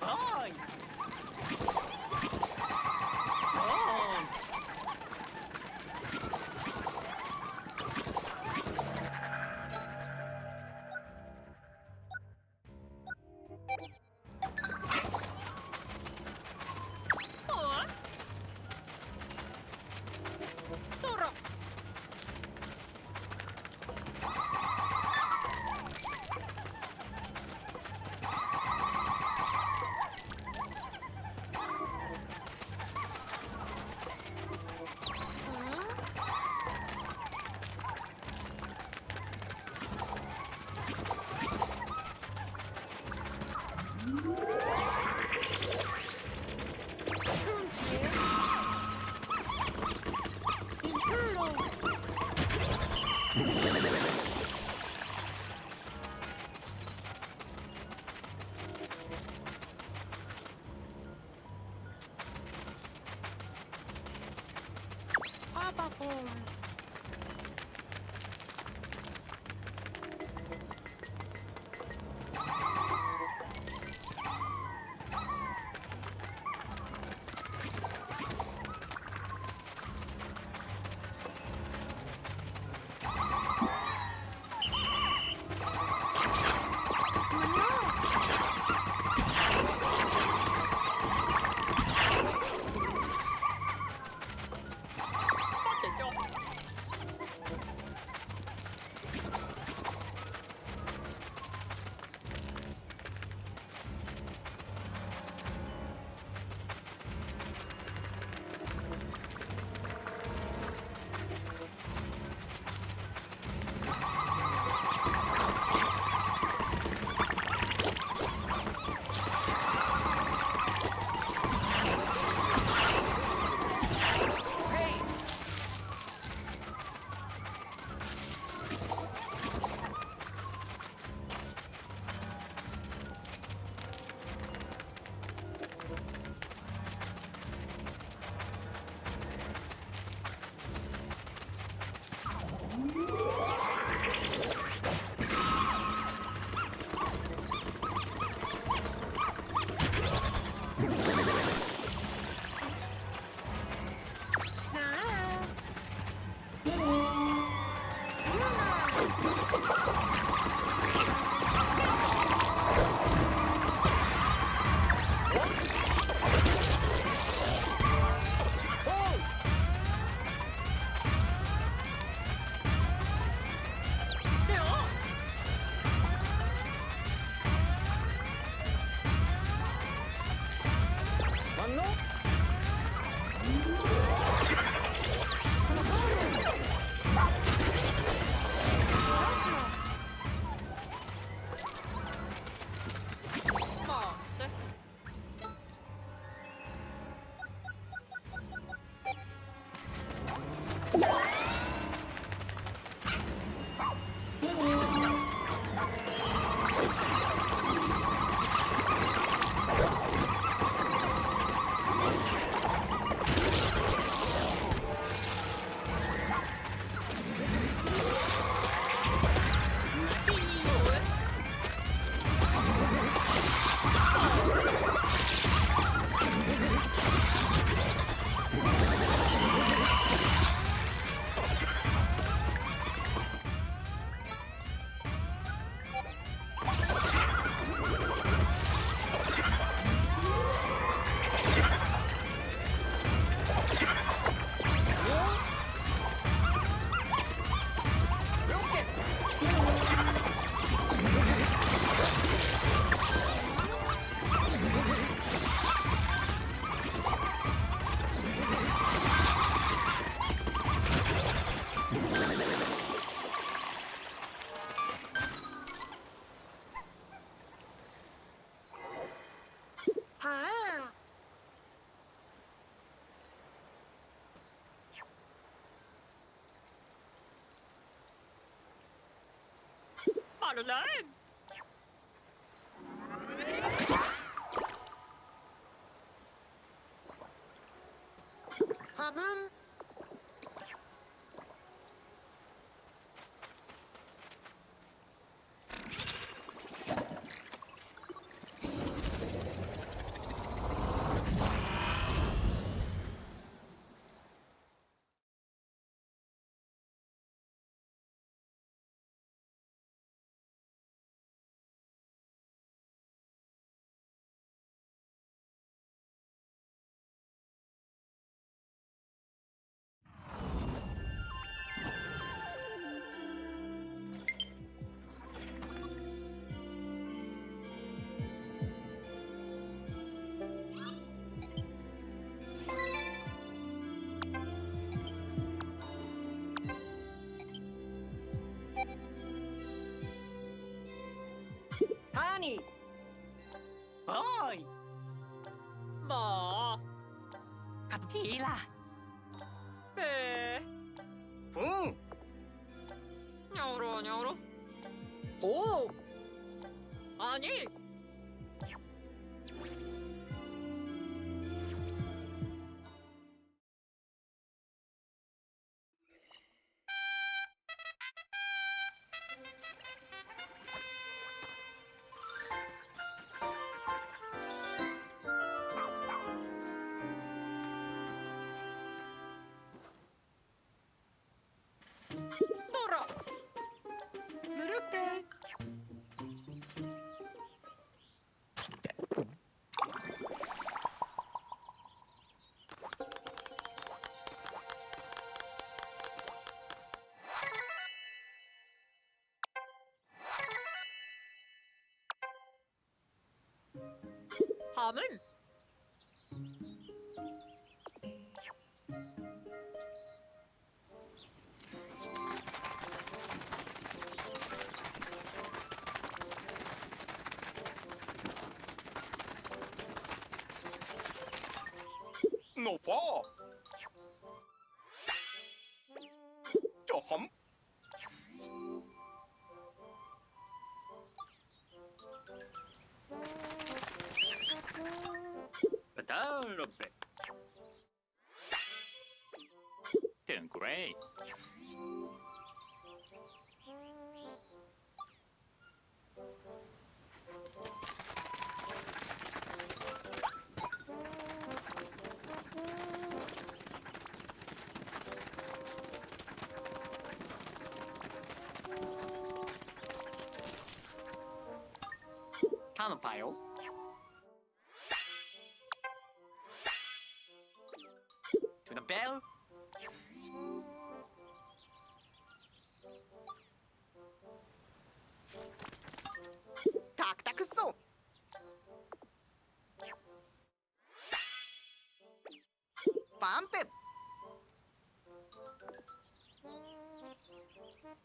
Bye! buff on. Nossa. 아. 마를렌. 밤은 にโอ้ยหมอขัดผีล่ะเป๋ฟูเงาโรเงาโรโอ้อันนี้ sammen. Nå på! Potolope. Doing great. 타 tak, tak, są. Pampy.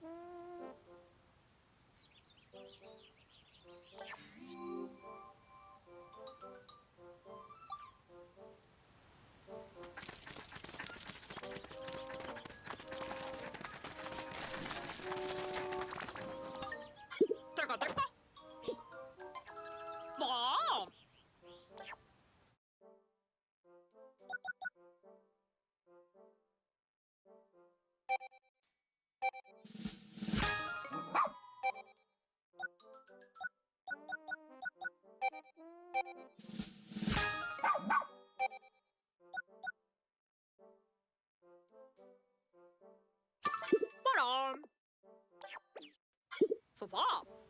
Thank Bottom. So far.